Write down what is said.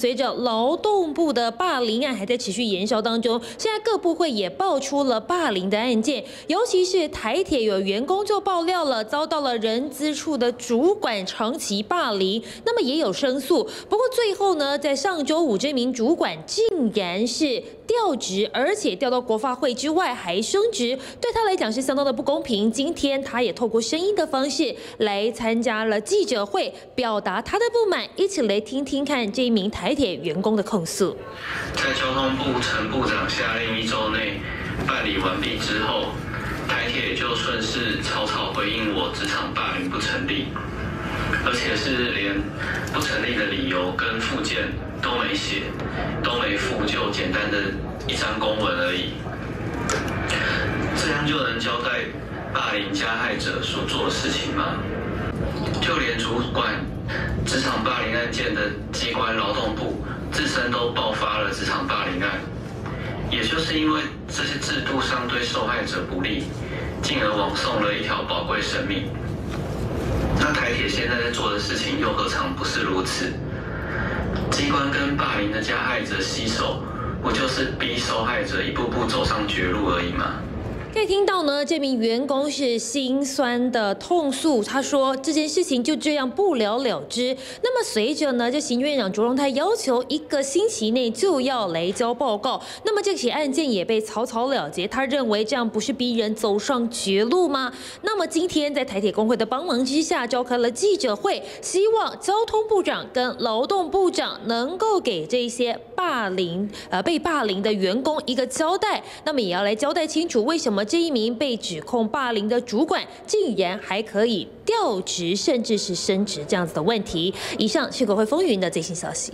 随着劳动部的霸凌案还在持续延烧当中，现在各部会也爆出了霸凌的案件，尤其是台铁有员工就爆料了，遭到了人资处的主管长期霸凌，那么也有申诉。不过最后呢，在上周五这名主管竟然是调职，而且调到国发会之外还升职，对他来讲是相当的不公平。今天他也透过声音的方式来参加了记者会，表达他的不满，一起来听听看这一名台铁员工的控诉。在交通部陈部长下令一周内办理完毕之后，台铁就顺势草草回应我职场霸凌不成立，而且是连不成立的理由跟附件都没写，都没附，就简单的一张公文而已，这样就能交代霸凌加害者所做的事情吗？就连主管职场霸凌案件的机关劳动部自身都爆发了职场霸凌案，也就是因为这些制度上对受害者不利，进而枉送了一条宝贵生命。那台铁现在在做的事情又何尝不是如此？机关跟霸凌的加害者携手，不就是逼受害者一步步走上绝路而已吗？可以听到呢，这名员工是心酸的痛诉。他说这件事情就这样不了了之。那么随着呢，这行政院长卓荣泰要求一个星期内就要来交报告，那么这起案件也被草草了结。他认为这样不是逼人走上绝路吗？那么今天在台铁工会的帮忙之下，召开了记者会，希望交通部长跟劳动部长能够给这些霸凌呃被霸凌的员工一个交代。那么也要来交代清楚为什么么。这一名被指控霸凌的主管，竟然还可以调职，甚至是升职这样子的问题。以上是国会风云的最新消息。